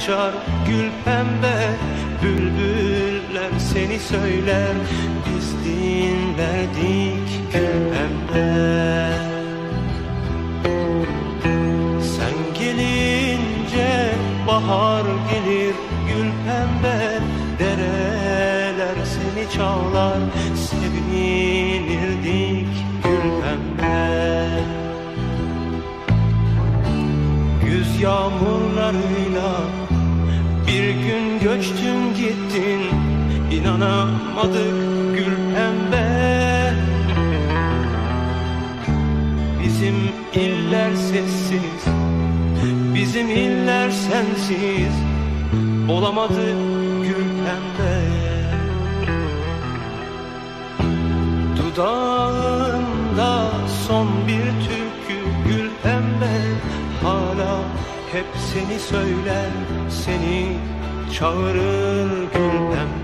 açar gül pembe Bülbüller seni söyler. Biz dinlerdik gül pembe. Sen gelince bahar gelir gül pembe. Dereler seni çağlar Sevinirdik yağmurlarıyla bir gün göçtün gittin İnanamadık gül pembe. Bizim iller sessiz Bizim iller sensiz Olamadı gül pembe. Dudağında son bir türkü hep seni söyler Seni çağırır gül pembe